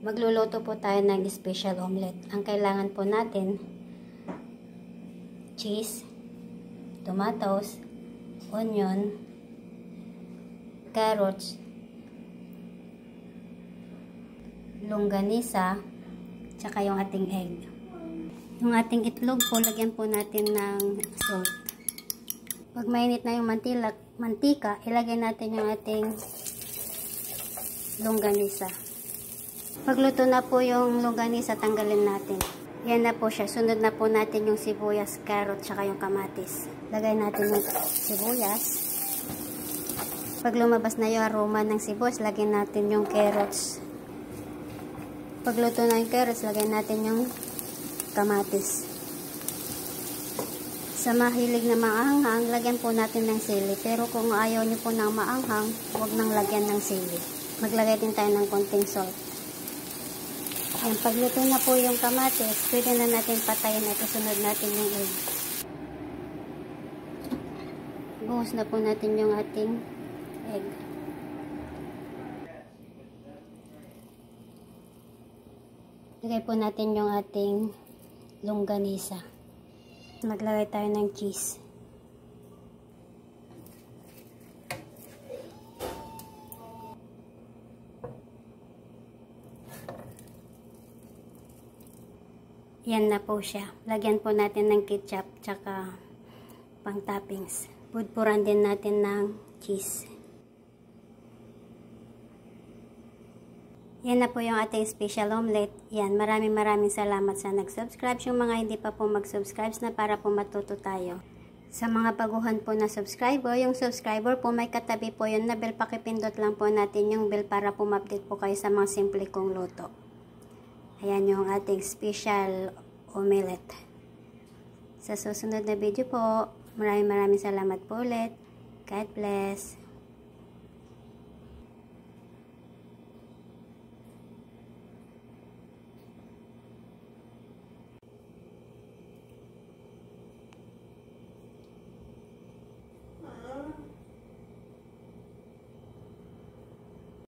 Magluluto po tayo ng special omelet. Ang kailangan po natin, cheese, tomatoes, onion, carrots, longganisa, tsaka yung ating egg. Yung ating itlog po, lagyan po natin ng salt. Pag mainit na yung mantila, mantika, ilagay natin yung ating longganisa. Pagluto na po yung longganisa, tanggalin natin. Yan na po siya. Sunod na po natin yung sibuyas, carrot, tsaka yung kamatis. Lagay natin yung sibuyas. Pag lumabas na yung aroma ng sibuyas, lagyan natin yung carrots. Pagluto na yung carrots, lagay natin yung kamatis. Sa mahilig na maanghang, lagyan po natin ng sili. Pero kung ayaw nyo po ng maanghang, huwag nang lagyan ng sili. Maglagay din tayo ng konting salt. Yan, pagluto na po yung kamatis, pwede na natin patayin at isunod natin yung egg. Buhos na po natin yung ating egg. Lagay po natin yung ating longganisa. Maglagay tayo ng cheese. Yan na po siya. Lagyan po natin ng ketchup tsaka pang toppings. Pudpuran din natin ng cheese. Yan na po yung ating special omelet. Yan, maraming maraming salamat sa nag-subscribe. Yung mga hindi pa po mag-subscribe na para po matuto tayo. Sa mga baguhan po na subscriber, yung subscriber po may katabi po yun na bell. Pakipindot lang po natin yung bell para po ma-update po kayo sa mga simple kong luto. Ayan yung ating special omelette. Sa susunod na video po, maraming maraming salamat po ulit. God bless.